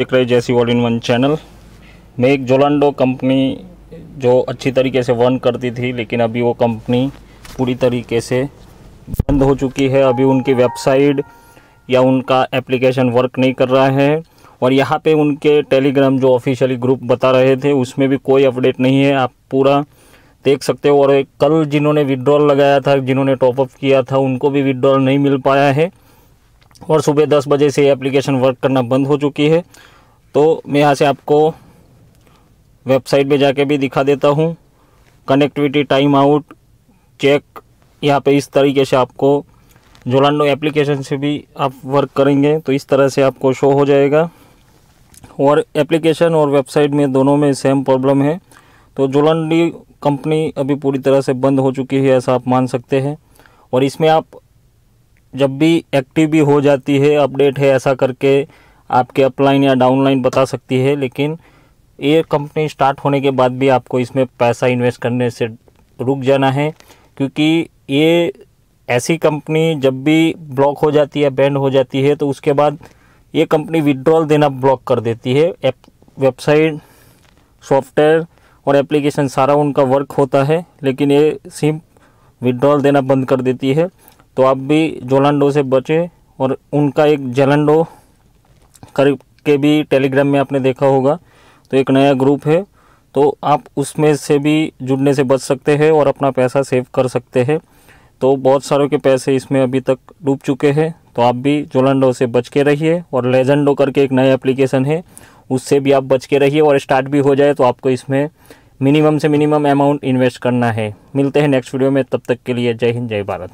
देख रहे जैसी ऑल इन वन चैनल मैं एक जोलांडो कंपनी जो अच्छी तरीके से वर्न करती थी, लेकिन अभी वो कंपनी पूरी तरीके से बंद हो चुकी है। अभी उनकी वेबसाइट या उनका एप्लीकेशन वर्क नहीं कर रहा है। और यहाँ पे उनके टेलीग्राम जो ऑफिशियली ग्रुप बता रहे थे, उसमें भी कोई अपडेट नहीं है। आप पूरा देख सकते हो। और कल जिन्होंने विड्रॉल लगाया था, जिन्होंने टॉपअप किया था, उनको भी विड्रॉल नहीं मिल पाया है। और सुबह दस बजे से एप्लीकेशन वर्क करना बंद हो चुकी है। तो मैं यहाँ से आपको वेबसाइट पे जाके भी दिखा देता हूँ। कनेक्टिविटी टाइम आउट चेक यहाँ पे इस तरीके से आपको जोलांडो एप्लीकेशन से भी आप वर्क करेंगे तो इस तरह से आपको शो हो जाएगा। और एप्लीकेशन और वेबसाइट में दोनों में सेम प्रॉब्लम है। तो जोलांडी कंपनी अभी पूरी तरह से बंद हो चुकी है, ऐसा आप मान सकते हैं। और इसमें आप जब भी एक्टिव भी हो जाती है अपडेट है, ऐसा करके आपके अपलाइन या डाउनलाइन बता सकती है, लेकिन ये कंपनी स्टार्ट होने के बाद भी आपको इसमें पैसा इन्वेस्ट करने से रुक जाना है, क्योंकि ये ऐसी कंपनी जब भी ब्लॉक हो जाती है बैंड हो जाती है तो उसके बाद ये कंपनी विड्रॉल देना ब्लॉक कर देती है। वेबसाइट सॉफ्टवेयर और एप्लीकेशन सारा उनका वर्क होता है, लेकिन ये सिम विड्रॉल देना बंद कर देती है। तो आप भी जोलांडो से बचें और उनका एक जलंडो करके भी टेलीग्राम में आपने देखा होगा। तो एक नया ग्रुप है। तो आप उसमें से भी जुड़ने से बच सकते हैं और अपना पैसा सेव कर सकते हैं। तो बहुत सारों के पैसे इसमें अभी तक डूब चुके हैं। तो आप भी जोलंडो से बच के रहिए और लेजेंडो करके एक नया एप्लीकेशन है। उससे भी आप बच के रहिए और स्टार्ट भी हो जाए तो आपको इसमें मिनिमम से मिनिमम अमाउंट इन्वेस्ट करना है। मिलते हैं नेक्स्ट वीडियो में। तब तक के लिए जय हिंद, जय भारत।